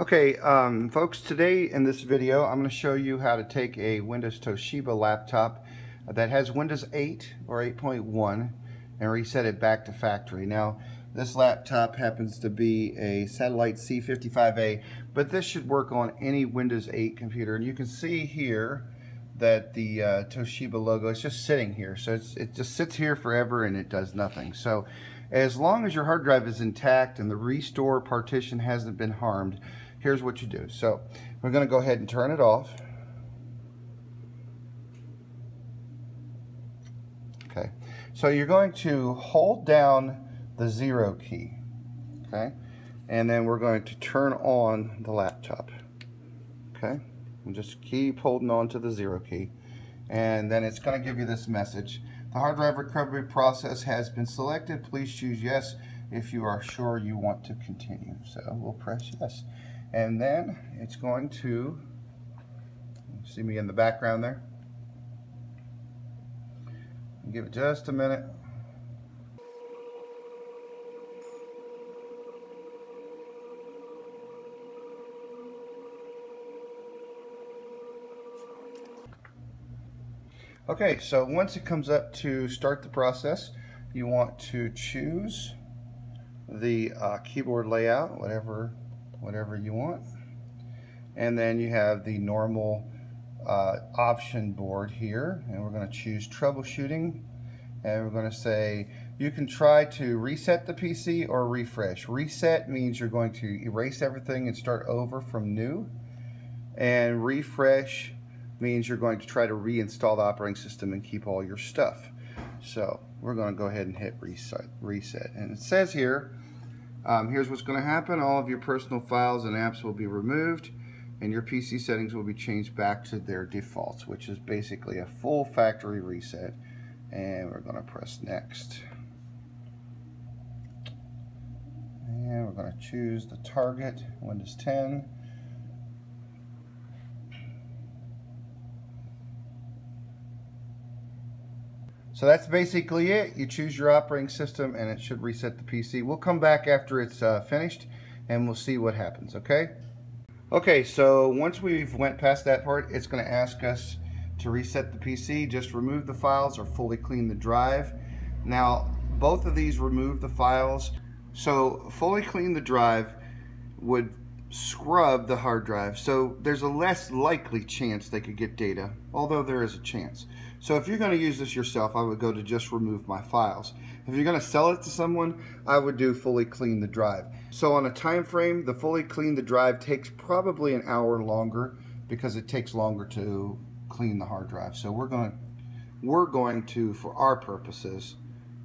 Okay, um, folks, today in this video, I'm going to show you how to take a Windows Toshiba laptop that has Windows 8 or 8.1 and reset it back to factory. Now, this laptop happens to be a Satellite C55A, but this should work on any Windows 8 computer. And you can see here that the uh, Toshiba logo is just sitting here. So it just sits here forever and it does nothing. So as long as your hard drive is intact and the restore partition hasn't been harmed, here's what you do. So we're going to go ahead and turn it off. Okay, so you're going to hold down the zero key, okay, and then we're going to turn on the laptop, okay, and just keep holding on to the zero key, and then it's going to give you this message. The hard drive recovery process has been selected. Please choose yes if you are sure you want to continue. So we'll press yes. And then it's going to, see me in the background there? Give it just a minute. Okay, so once it comes up to start the process, you want to choose the uh, keyboard layout, whatever whatever you want. And then you have the normal uh, option board here, and we're going to choose troubleshooting. And we're going to say you can try to reset the PC or refresh. Reset means you're going to erase everything and start over from new. And refresh means you're going to try to reinstall the operating system and keep all your stuff. So we're going to go ahead and hit reset. reset. And it says here, um, here's what's going to happen. All of your personal files and apps will be removed and your PC settings will be changed back to their defaults, which is basically a full factory reset. And we're going to press next. And we're going to choose the target, Windows 10. So that's basically it. You choose your operating system and it should reset the PC. We'll come back after it's uh, finished and we'll see what happens, okay? Okay, so once we've went past that part, it's going to ask us to reset the PC. Just remove the files or fully clean the drive. Now, both of these remove the files. So fully clean the drive would scrub the hard drive. So there's a less likely chance they could get data, although there is a chance. So if you're going to use this yourself, I would go to just remove my files. If you're going to sell it to someone, I would do fully clean the drive. So on a time frame, the fully clean the drive takes probably an hour longer because it takes longer to clean the hard drive. So we're going to we're going to, for our purposes,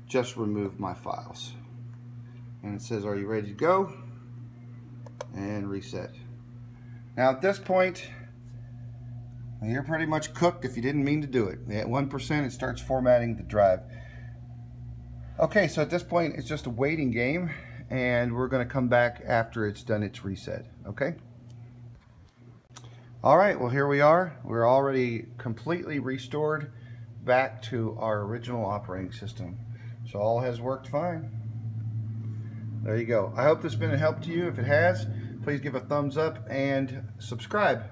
just remove my files. And it says, are you ready to go? And reset. Now at this point, you're pretty much cooked if you didn't mean to do it. At 1%, it starts formatting the drive. Okay, so at this point, it's just a waiting game, and we're going to come back after it's done its reset, okay? All right, well, here we are. We're already completely restored back to our original operating system. So all has worked fine. There you go. I hope this has been a help to you. If it has, please give a thumbs up and subscribe.